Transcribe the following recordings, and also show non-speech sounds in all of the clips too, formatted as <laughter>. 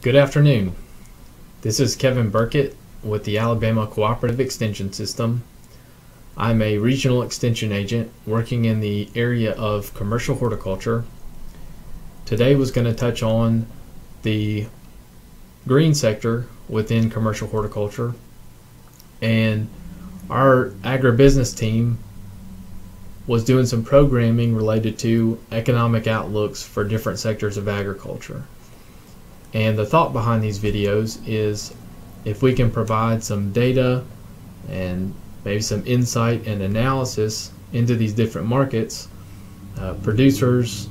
Good afternoon. This is Kevin Burkett with the Alabama Cooperative Extension System. I'm a regional extension agent working in the area of commercial horticulture. Today was going to touch on the green sector within commercial horticulture and our agribusiness team was doing some programming related to economic outlooks for different sectors of agriculture. And the thought behind these videos is if we can provide some data and maybe some insight and analysis into these different markets, uh, producers,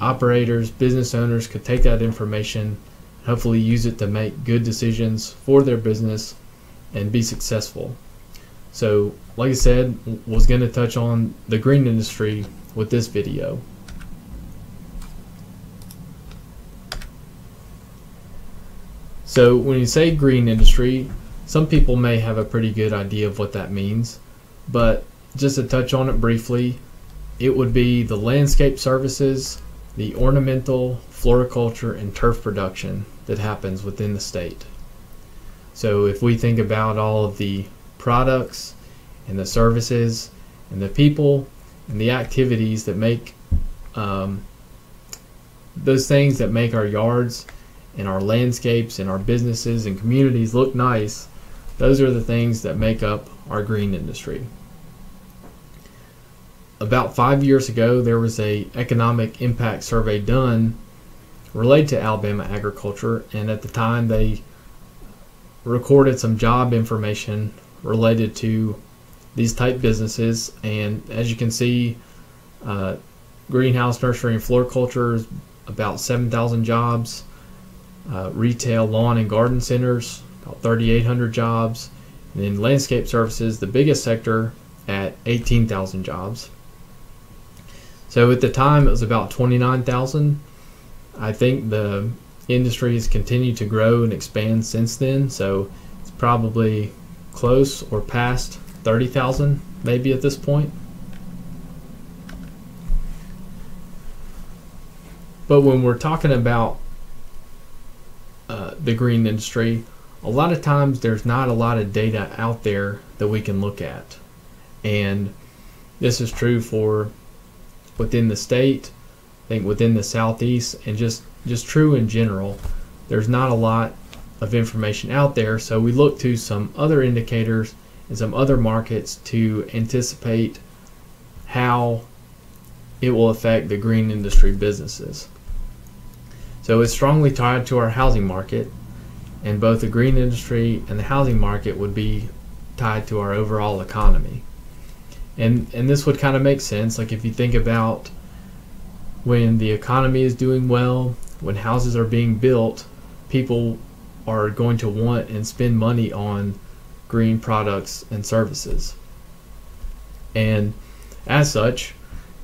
operators, business owners could take that information, hopefully use it to make good decisions for their business and be successful. So, like I said, was going to touch on the green industry with this video. So when you say green industry, some people may have a pretty good idea of what that means, but just to touch on it briefly, it would be the landscape services, the ornamental, floriculture, and turf production that happens within the state. So if we think about all of the products and the services and the people and the activities that make um, those things that make our yards and our landscapes and our businesses and communities look nice, those are the things that make up our green industry. About five years ago, there was a economic impact survey done related to Alabama agriculture, and at the time they recorded some job information related to these type businesses. And as you can see, uh, greenhouse nursery and floriculture is about 7,000 jobs uh, retail lawn and garden centers, about 3,800 jobs, and then landscape services, the biggest sector, at 18,000 jobs. So at the time, it was about 29,000. I think the industry has continued to grow and expand since then, so it's probably close or past 30,000 maybe at this point. But when we're talking about uh, the green industry, a lot of times there's not a lot of data out there that we can look at. And this is true for within the state, I think within the southeast, and just, just true in general. There's not a lot of information out there, so we look to some other indicators and some other markets to anticipate how it will affect the green industry businesses. So it's strongly tied to our housing market, and both the green industry and the housing market would be tied to our overall economy. And and this would kind of make sense. Like if you think about when the economy is doing well, when houses are being built, people are going to want and spend money on green products and services. And as such,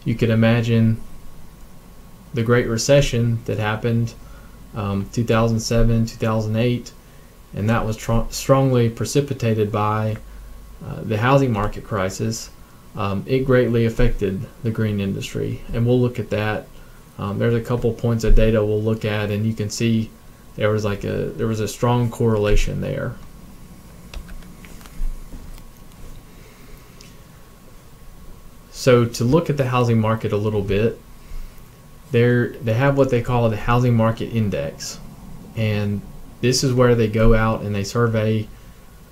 you can imagine the Great Recession that happened um, 2007, 2008, and that was tr- strongly precipitated by uh, the housing market crisis. Um, it greatly affected the green industry, and we'll look at that. Um, there's a couple points of data we'll look at, and you can see there was like a there was a strong correlation there. So to look at the housing market a little bit, they're they have what they call the housing market index, and this is where they go out and they survey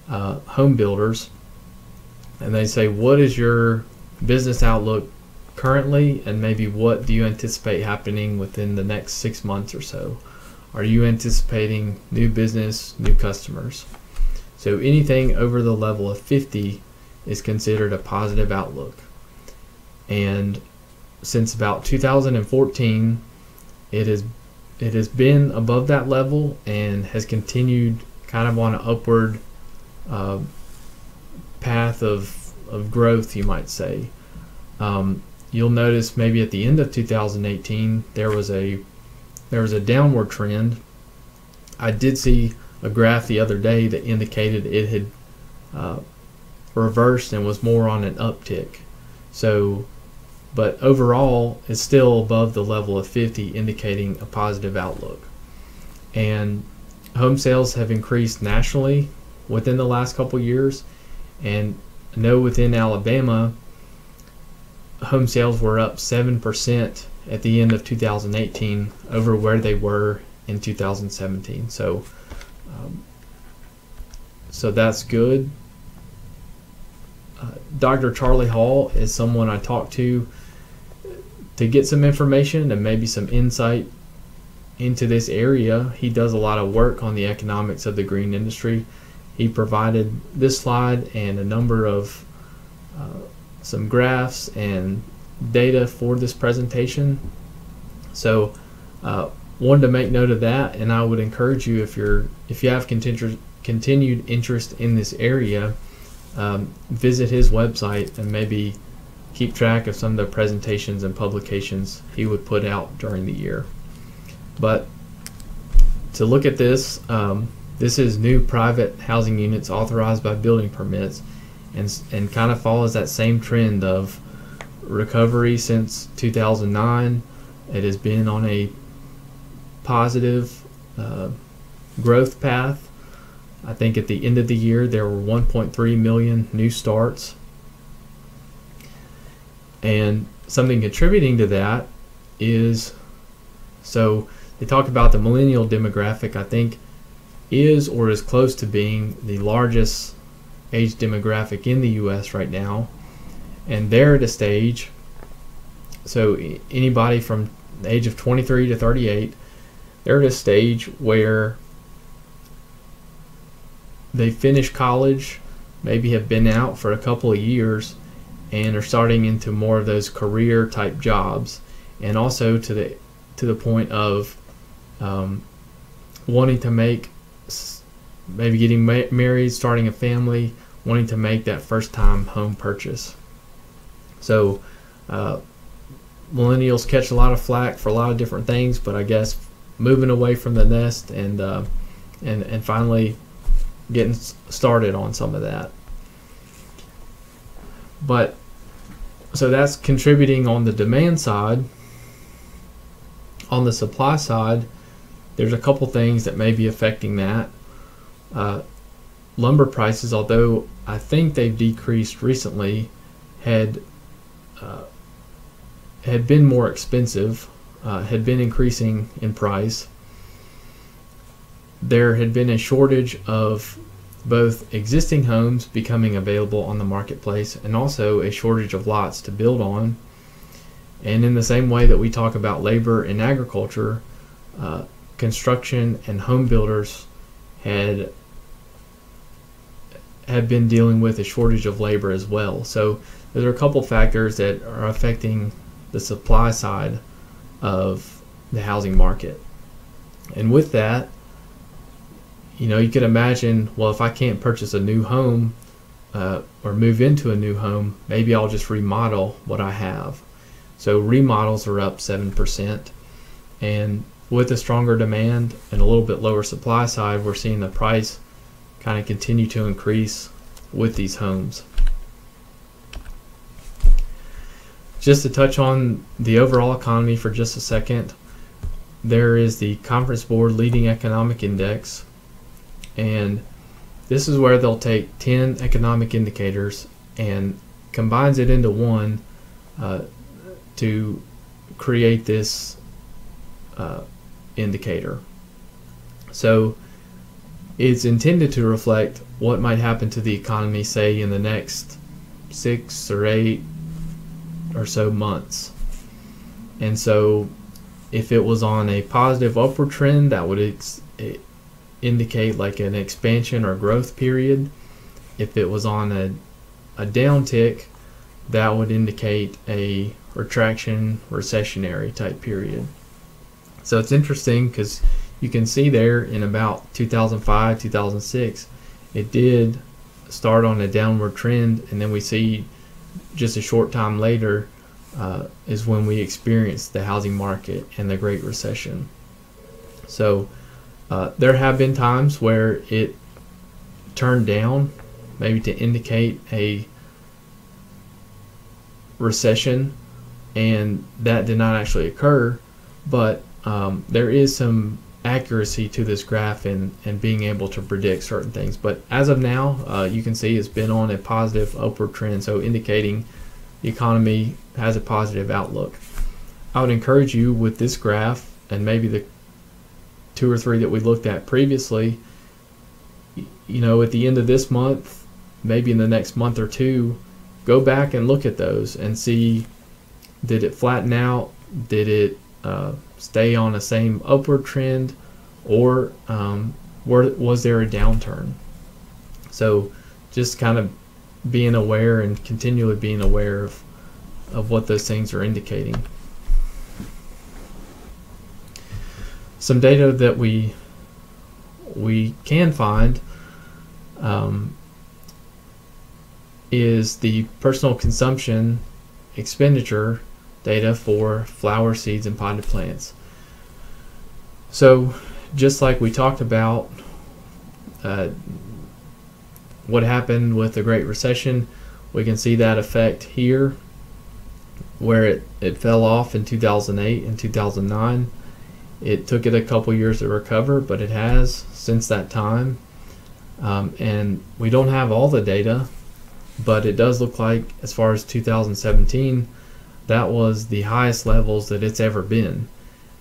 uh, home builders, and they say what is your business outlook currently, and maybe what do you anticipate happening within the next six months or so. Are you anticipating new business, new customers? So anything over the level of 50 is considered a positive outlook. And since about 2014, it has it has been above that level and has continued kind of on an upward uh, path of of growth, you might say. Um, you'll notice maybe at the end of 2018 there was a there was a downward trend. I did see a graph the other day that indicated it had uh, reversed and was more on an uptick. So but overall it's still above the level of 50 indicating a positive outlook and home sales have increased nationally within the last couple years. And I know within Alabama, home sales were up 7% at the end of 2018 over where they were in 2017. So, um, so that's good. Uh, Dr. Charlie Hall is someone I talked to to get some information and maybe some insight into this area. He does a lot of work on the economics of the green industry. He provided this slide and a number of uh, some graphs and data for this presentation. So uh, wanted to make note of that and I would encourage you if you're if you have continued continued interest in this area um, visit his website and maybe keep track of some of the presentations and publications he would put out during the year. But to look at this, um, this is new private housing units authorized by building permits and, and kind of follows that same trend of recovery since 2009. It has been on a positive uh, growth path. I think at the end of the year there were 1.3 million new starts. And something contributing to that is so they talk about the millennial demographic, I think, is or is close to being the largest age demographic in the U.S. right now. And they're at a stage, so anybody from the age of 23 to 38, they're at a stage where they finish college, maybe have been out for a couple of years, and are starting into more of those career type jobs, and also to the to the point of um, wanting to make maybe getting ma- married, starting a family, wanting to make that first time home purchase. So, uh, millennials catch a lot of flack for a lot of different things, but I guess moving away from the nest and uh, and and finally getting started on some of that. But so that's contributing on the demand side. On the supply side, there's a couple things that may be affecting that. Uh, lumber prices, although I think they've decreased recently, had uh, had been more expensive, uh, had been increasing in price. There had been a shortage of both existing homes becoming available on the marketplace and also a shortage of lots to build on. And in the same way that we talk about labor in agriculture, uh, construction and home builders had have been dealing with a shortage of labor as well. So there are a couple factors that are affecting the supply side of the housing market. And with that, you know, you could imagine, well, if I can't purchase a new home uh, or move into a new home, maybe I'll just remodel what I have. So remodels are up 7%. And with a stronger demand and a little bit lower supply side, we're seeing the price kind of continue to increase with these homes. Just to touch on the overall economy for just a second, there is the Conference Board Leading Economic Index, and this is where they'll take 10 economic indicators and combines it into one uh, to create this uh, indicator. So it's intended to reflect what might happen to the economy, say, in the next six or eight or so months. And so if it was on a positive upward trend, that would indicate like an expansion or growth period. If it was on a, a downtick, that would indicate a retraction, recessionary type period. So it's interesting because you can see there in about 2005, 2006, it did start on a downward trend, and then we see just a short time later uh, is when we experienced the housing market and the Great Recession. So uh, there have been times where it turned down, maybe to indicate a recession, and that did not actually occur. But um, there is some accuracy to this graph and, and being able to predict certain things. But as of now, uh, you can see it's been on a positive upward trend, so indicating the economy has a positive outlook. I would encourage you with this graph and maybe the two or three that we looked at previously, you know, at the end of this month, maybe in the next month or two, go back and look at those and see did it flatten out? Did it uh, stay on the same upward trend, or um, were, was there a downturn? So, just kind of being aware and continually being aware of, of what those things are indicating. Some data that we we can find um, is the personal consumption expenditure data for flower seeds and potted plants. So, just like we talked about uh, what happened with the Great Recession, we can see that effect here where it, it fell off in 2008 and 2009. It took it a couple years to recover, but it has since that time. Um, and we don't have all the data, but it does look like, as far as 2017, that was the highest levels that it's ever been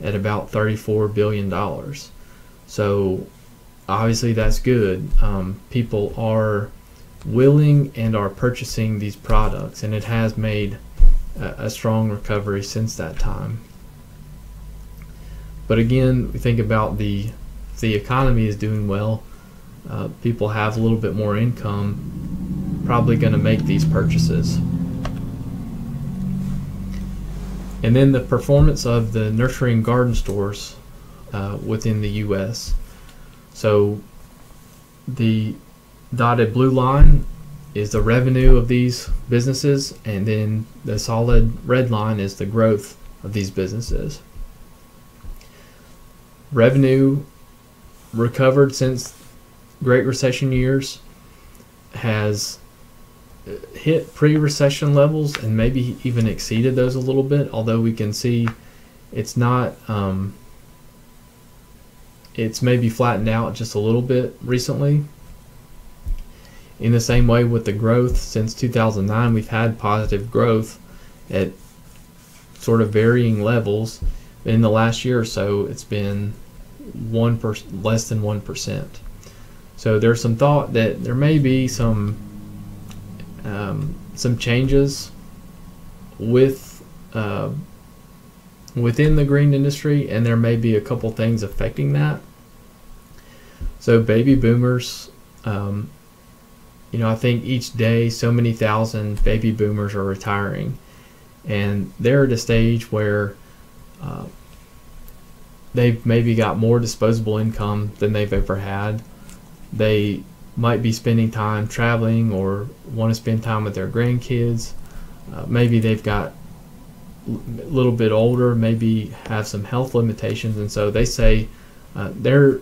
at about $34 billion. So obviously that's good. Um, people are willing and are purchasing these products, and it has made a, a strong recovery since that time. But again, we think about the the economy is doing well. Uh, people have a little bit more income, probably going to make these purchases. And then the performance of the nursery and garden stores uh, within the U.S. So the dotted blue line is the revenue of these businesses, and then the solid red line is the growth of these businesses. Revenue recovered since Great Recession years has hit pre-recession levels and maybe even exceeded those a little bit. Although we can see it's not, um, it's maybe flattened out just a little bit recently. In the same way with the growth since 2009, we've had positive growth at sort of varying levels. In the last year or so, it's been one per, less than one percent. So there's some thought that there may be some um, some changes with uh, within the green industry, and there may be a couple things affecting that. So, baby boomers, um, you know, I think each day so many thousand baby boomers are retiring, and they're at a stage where uh, they've maybe got more disposable income than they've ever had. They might be spending time traveling or want to spend time with their grandkids. Uh, maybe they've got a little bit older, maybe have some health limitations, and so they say uh, they're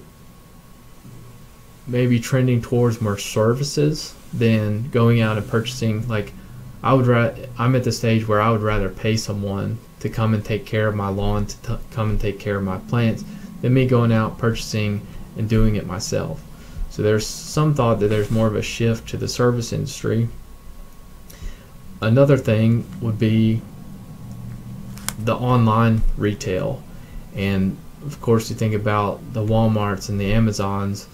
maybe trending towards more services than going out and purchasing. Like I would, ra- I'm at the stage where I would rather pay someone to come and take care of my lawn, to come and take care of my plants, than me going out purchasing and doing it myself. So there's some thought that there's more of a shift to the service industry. Another thing would be the online retail. And of course, you think about the Walmarts and the Amazons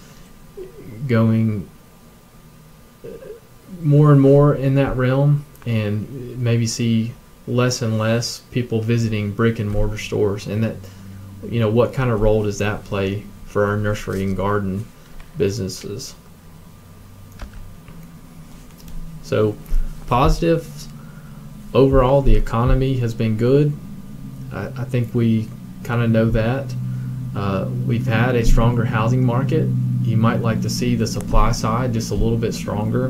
going uh, more and more in that realm and maybe see less and less people visiting brick and mortar stores and that you know what kind of role does that play for our nursery and garden businesses. So, positives overall, the economy has been good. I, I think we kind of know that. Uh, we've had a stronger housing market. You might like to see the supply side just a little bit stronger.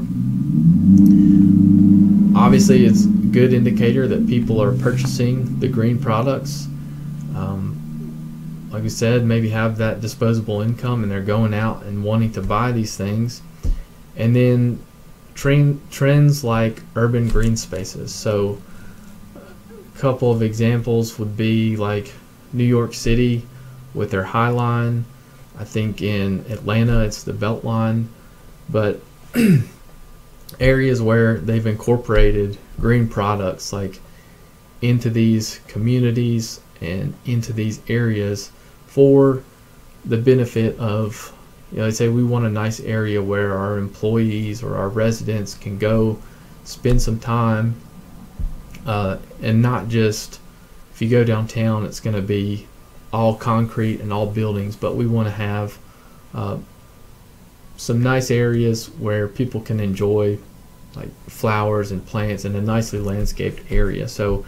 Obviously, it's good indicator that people are purchasing the green products. Um, like we said, maybe have that disposable income and they're going out and wanting to buy these things. And then trend, trends like urban green spaces. So, a couple of examples would be like New York City with their High Line. I think in Atlanta it's the Beltline, but <clears throat> areas where they've incorporated green products like into these communities and into these areas for the benefit of you know they say we want a nice area where our employees or our residents can go spend some time uh, and not just if you go downtown it's going to be all concrete and all buildings but we want to have uh, some nice areas where people can enjoy like flowers and plants in a nicely landscaped area so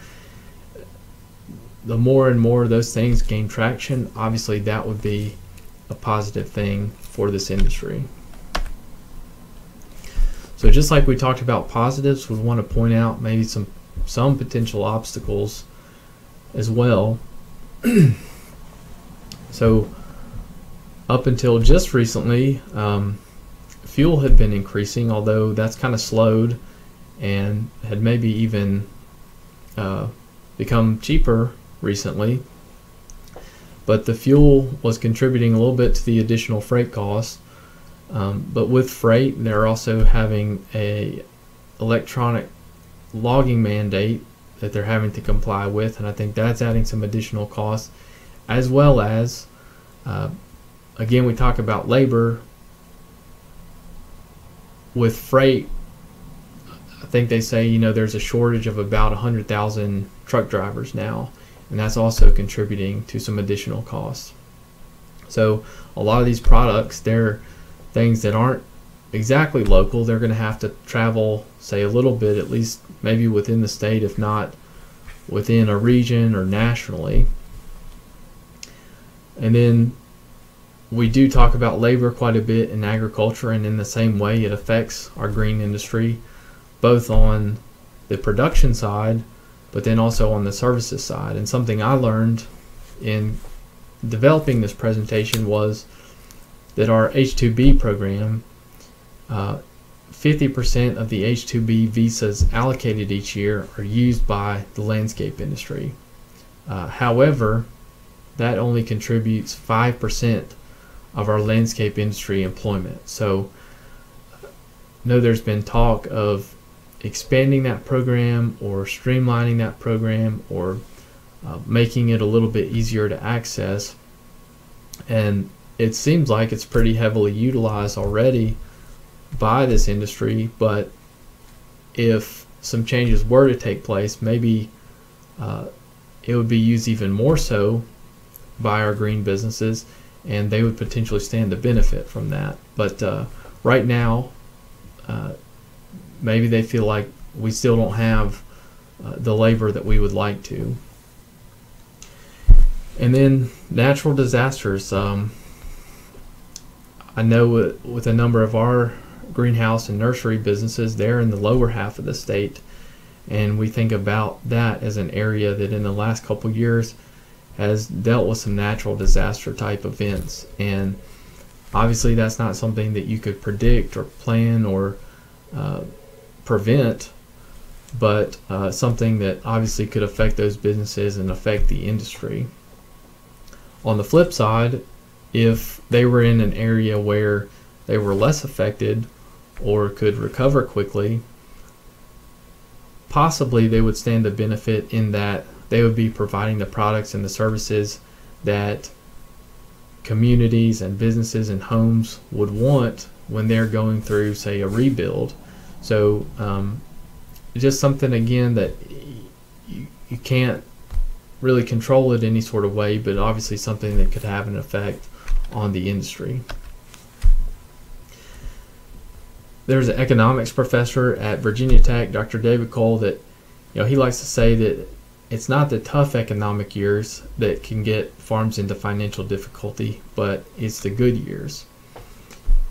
the more and more those things gain traction, obviously that would be a positive thing for this industry. So just like we talked about positives, we want to point out maybe some some potential obstacles as well. <clears throat> so up until just recently, um, fuel had been increasing, although that's kind of slowed and had maybe even uh, become cheaper recently. But the fuel was contributing a little bit to the additional freight costs. Um, but with freight, they're also having a electronic logging mandate that they're having to comply with, and I think that's adding some additional costs, as well as, uh, again, we talk about labor. With freight, I think they say you know there's a shortage of about 100,000 truck drivers now and that's also contributing to some additional costs. So a lot of these products, they're things that aren't exactly local. They're going to have to travel, say, a little bit, at least maybe within the state, if not within a region or nationally. And then we do talk about labor quite a bit in agriculture, and in the same way, it affects our green industry, both on the production side but then also on the services side. And something I learned in developing this presentation was that our H2B program, uh, 50% of the H2B visas allocated each year are used by the landscape industry. Uh, however, that only contributes 5% of our landscape industry employment. So, know there's been talk of expanding that program or streamlining that program or uh, making it a little bit easier to access. And it seems like it's pretty heavily utilized already by this industry, but if some changes were to take place, maybe uh, it would be used even more so by our green businesses and they would potentially stand to benefit from that. But uh, right now, uh, maybe they feel like we still don't have uh, the labor that we would like to. And then natural disasters. Um, I know with, with a number of our greenhouse and nursery businesses, they're in the lower half of the state. And we think about that as an area that in the last couple years has dealt with some natural disaster type events. And obviously, that's not something that you could predict or plan or uh, prevent, but uh, something that obviously could affect those businesses and affect the industry. On the flip side, if they were in an area where they were less affected or could recover quickly, possibly they would stand to benefit in that they would be providing the products and the services that communities and businesses and homes would want when they're going through, say, a rebuild so um, just something again that you, you can't really control it any sort of way, but obviously something that could have an effect on the industry. There's an economics professor at Virginia Tech, Dr. David Kohl, that you know he likes to say that it's not the tough economic years that can get farms into financial difficulty, but it's the good years.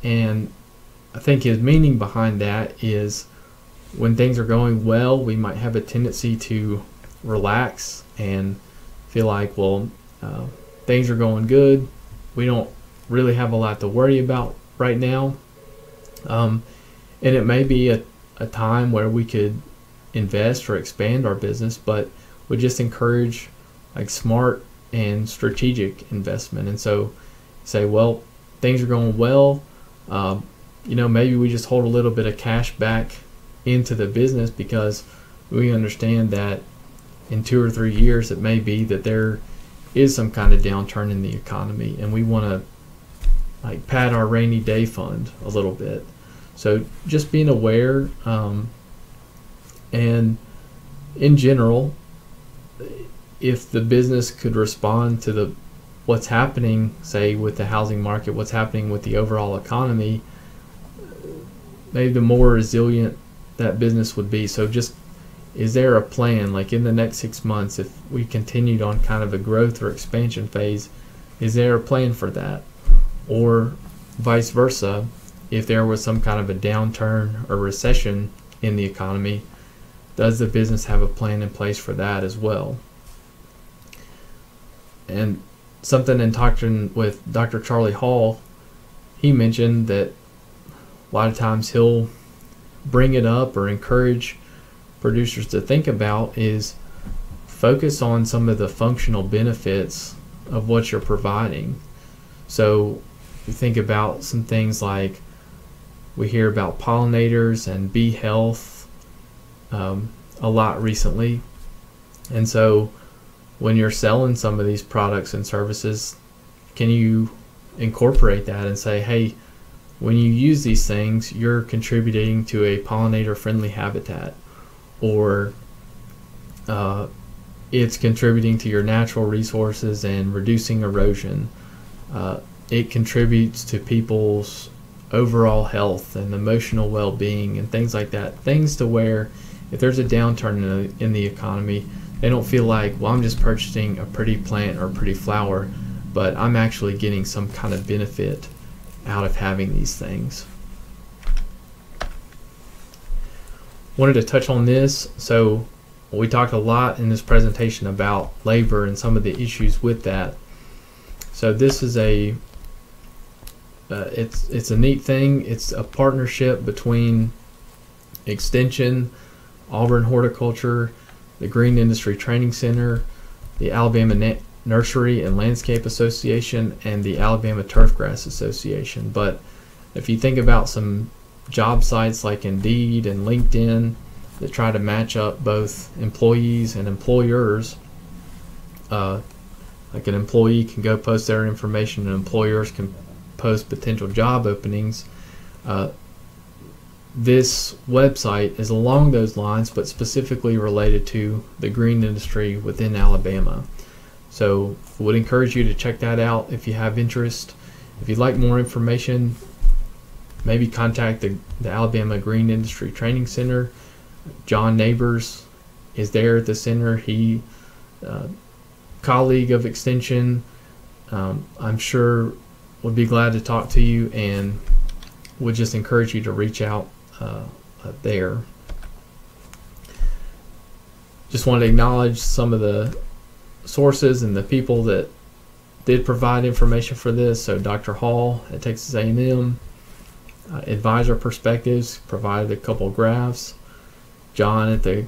And I think his meaning behind that is when things are going well, we might have a tendency to relax and feel like, well, uh, things are going good. We don't really have a lot to worry about right now. Um, and it may be a, a time where we could invest or expand our business, but we just encourage like smart and strategic investment. And so, say, well, things are going well. Um, you know, maybe we just hold a little bit of cash back into the business because we understand that in two or three years it may be that there is some kind of downturn in the economy and we want to like pad our rainy day fund a little bit so just being aware um, and in general if the business could respond to the what's happening say with the housing market what's happening with the overall economy maybe the more resilient that business would be. So just is there a plan like in the next six months if we continued on kind of a growth or expansion phase is there a plan for that? Or vice versa if there was some kind of a downturn or recession in the economy does the business have a plan in place for that as well and something in talking with dr charlie hall he mentioned that a lot of times he'll bring it up or encourage producers to think about is focus on some of the functional benefits of what you're providing. So you think about some things like we hear about pollinators and bee health um, a lot recently. And so when you're selling some of these products and services, can you incorporate that and say, hey, when you use these things, you're contributing to a pollinator friendly habitat or uh, it's contributing to your natural resources and reducing erosion. Uh, it contributes to people's overall health and emotional well-being and things like that. Things to where if there's a downturn in the, in the economy, they don't feel like, well, I'm just purchasing a pretty plant or a pretty flower, but I'm actually getting some kind of benefit out of having these things. wanted to touch on this. So we talked a lot in this presentation about labor and some of the issues with that. So this is a uh, it's it's a neat thing. It's a partnership between Extension, Auburn Horticulture, the Green Industry Training Center, the Alabama Na Nursery and Landscape Association, and the Alabama Turfgrass Association. But if you think about some job sites like Indeed and LinkedIn that try to match up both employees and employers. Uh, like an employee can go post their information, and employers can post potential job openings. Uh, this website is along those lines, but specifically related to the green industry within Alabama. So, would encourage you to check that out if you have interest. If you'd like more information, maybe contact the, the Alabama Green Industry Training Center. John Neighbors is there at the center. He, uh, colleague of Extension, um, I'm sure would be glad to talk to you and would just encourage you to reach out there. Just wanted to acknowledge some of the sources and the people that did provide information for this. So Dr. Hall at Texas A&M, uh, advisor perspectives, provided a couple graphs. John at the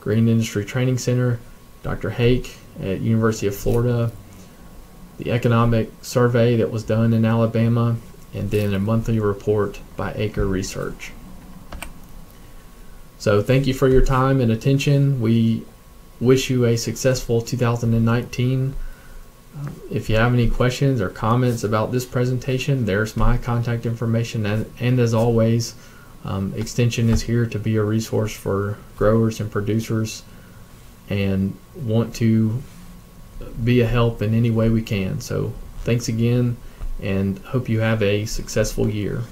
Green Industry Training Center, Dr. Hayk at University of Florida, the economic survey that was done in Alabama, and then a monthly report by Acre Research. So thank you for your time and attention. We wish you a successful 2019. If you have any questions or comments about this presentation, there's my contact information. And, and as always, um, Extension is here to be a resource for growers and producers and want to be a help in any way we can. So thanks again and hope you have a successful year.